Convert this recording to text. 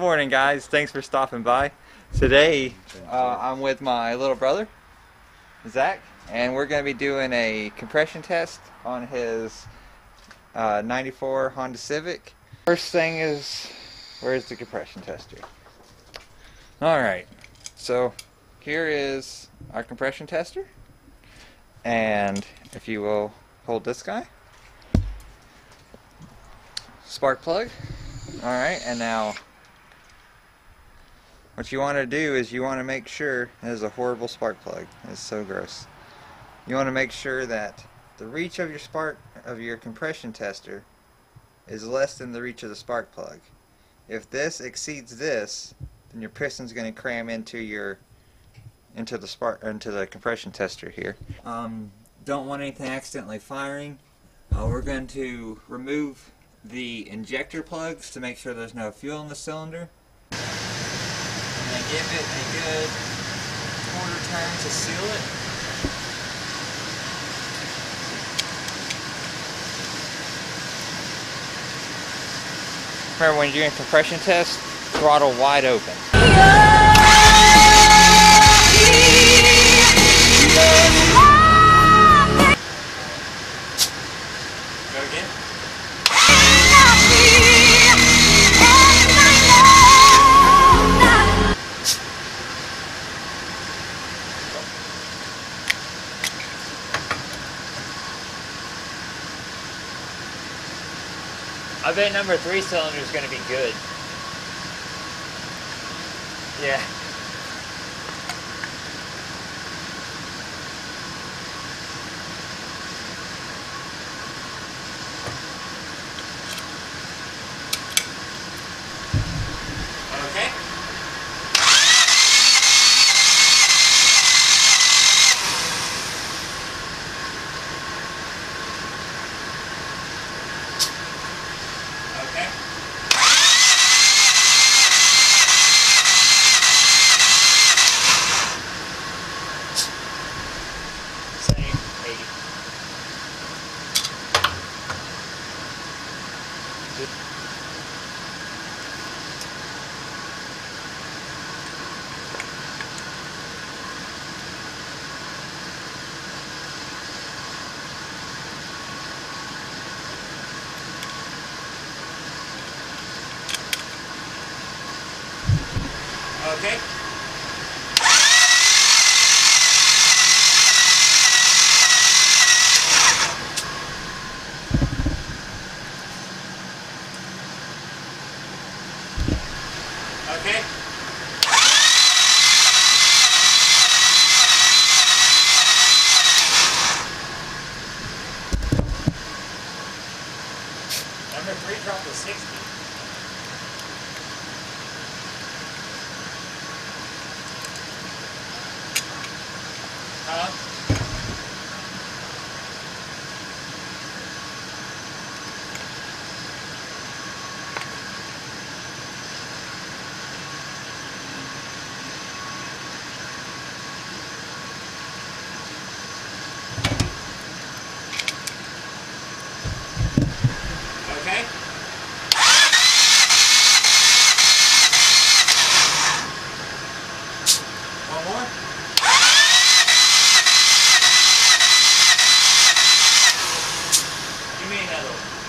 morning guys. Thanks for stopping by. Today uh, i'm with my little brother zach and we're going to be doing a compression test on his uh, 94 honda civic. First thing is where's the compression tester? All right. So here is our compression tester. And if you will hold this guy. Spark plug. Alright and now what you want to do is you want to make sure that is a horrible spark plug. It's so gross. You want to make sure that the reach of your spark of your compression tester is less than the reach of the spark plug. If this exceeds this, then your piston's going to cram into your into the spark into the compression tester here. Um, don't want anything accidentally firing. Uh, we're going to remove the injector plugs to make sure there's no fuel in the cylinder give it a good quarter turn to seal it. Remember when you're doing compression test, throttle wide open. I bet number three cylinder is going to be good. Yeah. Okay. Okay. Same, 80. Okay. okay? Number three dropped to 60. aonde? What do you mean hello?